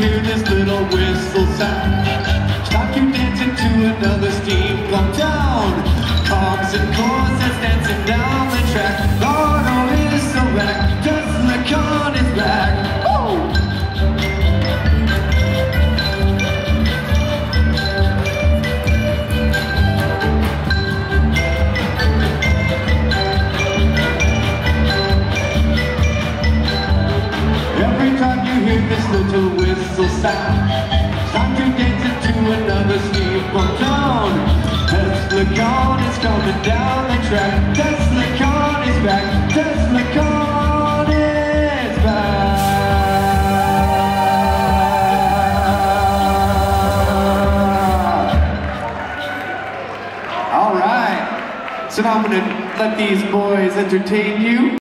hear this little whistle sound, stop you dancing to another steam pump down. Cogs and courses start to dance into another steamboat town. Tesla Con is coming down the track. Tesla Con is back. Tesla Con is back. All right. So now I'm going to let these boys entertain you.